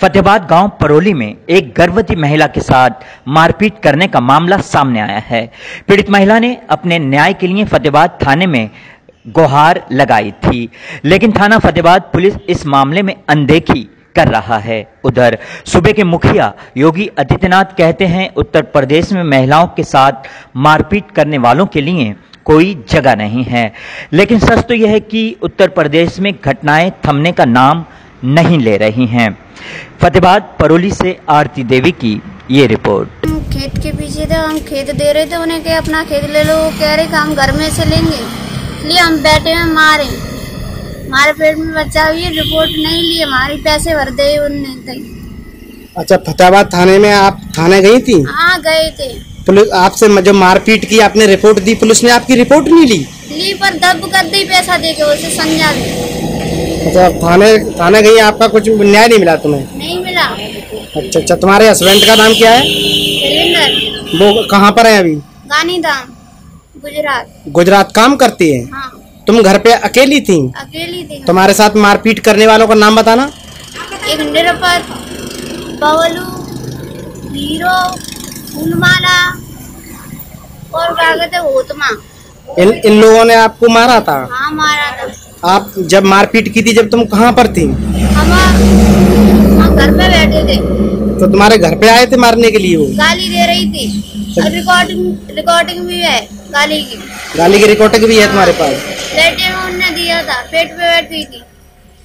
फतेहाबाद गाँव परोली में एक गर्भवती महिला के साथ मारपीट करने का मामला सामने आया है। पीड़ित महिला ने अपने न्याय के लिए फतेहाबाद थाने में गुहार लगाई थी, लेकिन थाना फतेहाबाद पुलिस इस मामले में अनदेखी कर रहा है। उधर सूबे के मुखिया योगी आदित्यनाथ कहते हैं, उत्तर प्रदेश में महिलाओं के साथ मारपीट करने वालों के लिए कोई जगह नहीं है। लेकिन सच तो यह है कि उत्तर प्रदेश में घटनाएँ थमने का नाम नहीं ले रही हैं। फतेहाबाद परोली से आरती देवी की ये रिपोर्ट। खेत के पीछे थे हम खेत दे रहे थे उन्हें के अपना खेत ले लो। वो कह रहे कि हम घर में से लेंगे। इसलिए हम बैठे में मारे। हमारे पेट में बच्चा हुई है रिपोर्ट नहीं ली हमारे पैसे भर दे उनने अच्छा फतेहाबाद थाने में आप थाने गई थी? हाँ गए थे। पुलिस आपसे जो मारपीट की आपने रिपोर्ट दी पुलिस ने आपकी रिपोर्ट नहीं ली? ली पर दब कर दी पैसा दे के उसे समझा दे। अच्छा थाने थाने गई आपका कुछ न्याय नहीं मिला तुम्हें? नहीं मिला। अच्छा अच्छा तुम्हारे हस्बैंड का नाम क्या है? वो कहाँ पर है अभी? गांधीधाम गुजरात। गुजरात काम करती है? हाँ। तुम घर पे अकेली थी? अकेली थी तुम्हारे साथ मारपीट करने वालों का नाम बताना। एक निरपत बवलू हीरो फूलमाला और क्या कहते होतमा इन इन लोगों ने आपको मारा था? हाँ मारा था। आप जब मारपीट की थी जब तुम कहाँ पर थी? हम हम घर पे बैठे थे। तो तुम्हारे घर पे आए थे मारने के लिए वो? गाली दे रही थी। और रिकॉर्डिंग रिकॉर्डिंग भी है गाली की। गाली की रिकॉर्डिंग भी है तुम्हारे पास? लेटे में उनने दिया था पेट पे बैठी थी।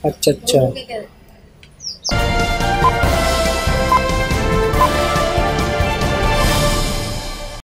अच्छा अच्छा।